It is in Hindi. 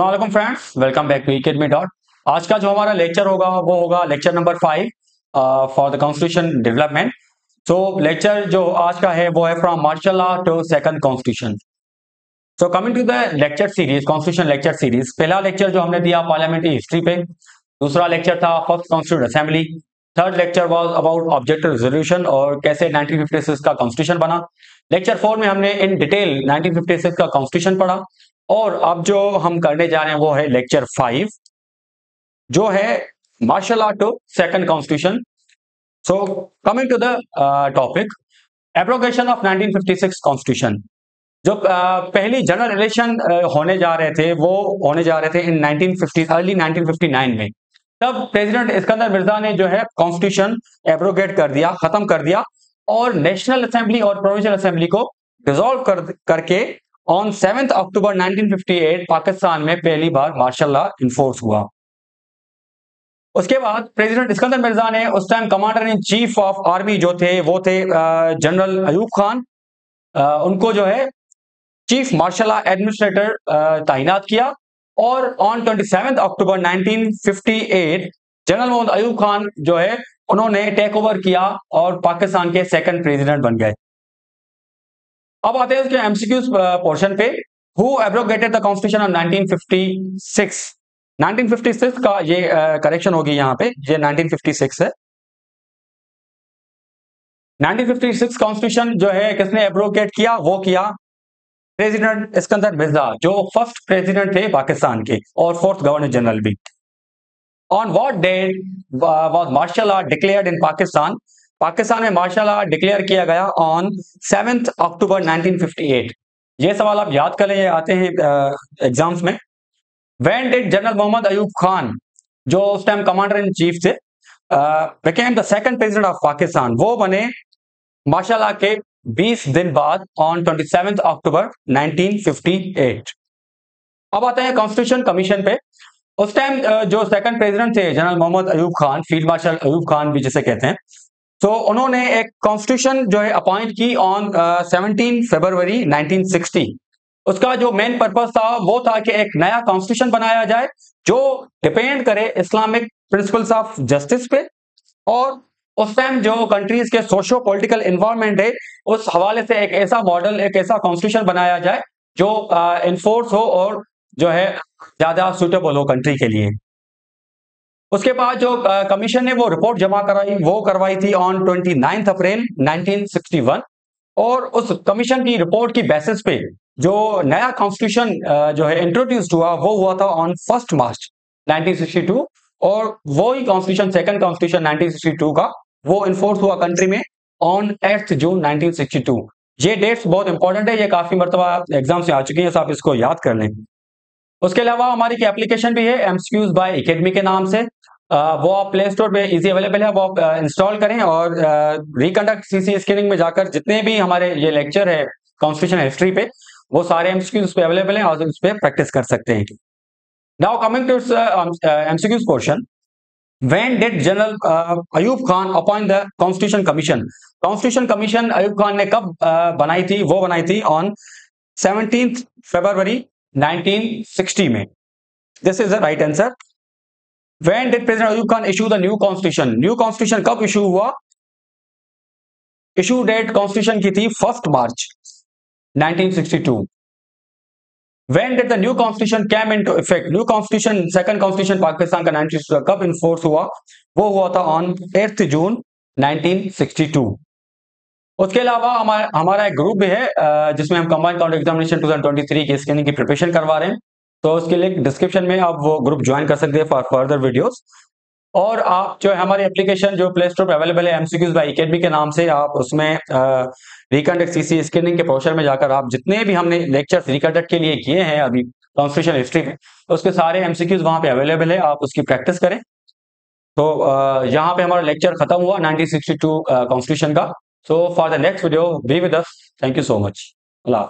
वालेकुम friends welcome back to academy dot आज का जो हमारा लेक्चर होगा वो होगा lecture number five for the constitution development so lecture जो आज का है वो है from martial law to second constitution so coming to the lecture series constitution lecture series पहला लेक्चर जो हमने दिया पार्लियामेंट्री हिस्ट्री पे दूसरा लेक्चर था first constitute assembly third lecture was about objective resolution और कैसे 1956 का कॉन्स्टिट्यूशन बना लेक्चर फोर में हमने इन डिटेल 1956 का कॉन्स्टिट्यूशन पढ़ा और अब जो हम करने जा रहे हैं वो है लेक्चर फाइव जो है martial art to second constitution so coming to the topic abrogation of 1956 constitution जो uh, पहली जनरल इलेक्शन uh, होने जा रहे थे वो होने जा रहे थे इन 1950 अर्ली 1959 में। तब प्रेसिडेंट इस्कंदर मिर्ज़ा ने जो है कॉन्स्टिट्यूशन एब्रोगेट कर दिया खत्म कर दिया और नेशनल असेंबली और प्रोविंशियल असेंबली को डिजोल्व कर करके ऑन सेवेंथ अक्टूबर 1958 पाकिस्तान में पहली बार मार्शल लॉ इन्फोर्स हुआ। उसके बाद प्रेसिडेंट इस्कंदर मिर्ज़ा ने उस time commander in chief of army जो थे, वो थे जनरल अयूब खान उनको जो है चीफ मार्शल एडमिनिस्ट्रेटर तैनात किया और on twenty October 1958 general Mohammad Ayub Khan जो है, उन्होंने टेक ओवर किया और पाकिस्तान के सेकंड प्रेसिडेंट बन गए। अब आते हैं उसके एमसीक्यूज पोर्शन पे। Who abrogated the constitution of 1956 1956 का ये करेक्शन होगी यहाँ पे, ये 1956 है। 1956 कॉन्स्टिट्यूशन जो है, किसने एब्रोगेट किया? वो किया प्रेसिडेंट इस्कंदर मिर्ज़ा जो फ़र्स्ट प्रेसिडेंट थे पाकिस्तान के, और फोर्थ गवर्नर जनरल भी। On what date was martial art declared in Pakistan Pakistan में मार्शल आर्ट डिक्लेयर किया गया ऑन सेवेंथ अक्टूबर 1958 ये सवाल आप याद कर लें आते हैं एग्ज़ाम्स में। When did general Mohammad Ayub Khan जो उस टाइम कमांडर इन चीफ थे became the second president of Pakistan वो बने मार्शल आर्ट के 20 दिन बाद ऑन ट्वेंटी अक्टूबर 1958 अब आते हैं कॉन्स्टिट्यूशन कमीशन पे। उस टाइम जो सेकंड प्रेसिडेंट थे general Mohammad Ayub Khan field marshal Ayub Khan भी जिसे कहते हैं तो उन्होंने एक कॉन्स्टिट्यूशन जो है अपॉइंट की ऑन सेवनटीन फरवरी 1960 उसका जो मेन पर्पज था वो था कि एक नया कॉन्स्टिट्यूशन बनाया जाए जो डिपेंड करे इस्लामिक प्रिंसिपल्स ऑफ़ जस्टिस पे और उस टाइम जो कंट्रीज़ के सोशो पॉलिटिकल इन्वायरमेंट है उस हवाले से एक ऐसा मॉडल एक ऐसा कॉन्स्टिट्यूशन बनाया जाए जो इन्फोर्स uh, हो और जो है ज़्यादा सुटेबल हो कंट्री के लिए। उसके बाद जो कमीशन ने वो रिपोर्ट जमा कराई, वो करवाई थी ऑन ट्वेंटी अप्रैल 1961 और उस कमीशन की रिपोर्ट की बेसिस पे जो नया कॉन्स्टिट्यूशन जो है इंट्रोड्यूस हुआ, वो हुआ था ऑन फ़र्स्ट मार्च 1962 और वो ही कॉन्स्टिट्यूशन सेकंड कॉन्स्टिट्यूशन 1962 का वो इन्फोर्स हुआ कंट्री में ऑन एट्थ जून 1962 ये डेट्स बहुत इंपॉर्टेंट है, ये काफ़ी मरतबा एग्ज़ाम से आ चुकी है, आप इसको याद कर लें। उसके अलावा हमारी एप्लीकेशन भी है एमस्क्यूज बाय एकेडमी के नाम से। वो आप प्ले स्टोर पे इजी अवेलेबल है वो आप इंस्टॉल करें और रिकंडक्ट सीसी स्क्रीनिंग में जाकर जितने भी हमारे ये लेक्चर है कॉन्स्टिट्यूशन हिस्ट्री पे वो सारे एमसीक्यूज पे अवेलेबल हैं और उस पर प्रैक्टिस कर सकते हैं। Now coming to MCQs question when did general Ayub Khan appoint the constitution commission constitution commission Ayub Khan ने कब uh, बनाई थी वो बनाई थी ऑन सेवनटीन फरवरी 1960 में this is the right answer When did President Ayub Khan issue the new constitution? New constitution कब issue हुआ इशू डेट कॉन्स्टिट्यूशन की थी first March 1962 When did the new constitution came into effect? New constitution, second constitution Pakistan का 1962 कब इन्फोर्स हुआ वो हुआ था ऑन 8th जून 1962 उसके अलावा हमारा हमारा एक ग्रुप भी है जिसमें हम कंबाइंड काउंट एग्जामिनेशन 2023 की स्कैनिंग की प्रिपरेशन करवा रहे हैं। तो उसके लिंक डिस्क्रिप्शन में आप वो ग्रुप ज्वाइन कर सकते हैं फॉर फर्दर वीडियोस और आप जो है, हमारी एप्लीकेशन जो प्ले स्टोर पर अवेलेबल है एमसीक्यूज बाई अकेडमी के नाम से, आप उसमें रिकंडक्ट सीसी स्कैनिंग के पोर्शन में जाकर आप जितने भी हमने लेक्चर्स रिकंडक्ट के लिए किए हैं, अभी कॉन्स्टिट्यूशन हिस्ट्री में उसके सारे एमसीक्यूज वहाँ पे अवेलेबल है, आप उसकी प्रैक्टिस करें। तो यहाँ पे हमारा लेक्चर खत्म हुआ 1962 कॉन्स्टिट्यूशन का। So for the next video, be with us. Thank you so much. Allah.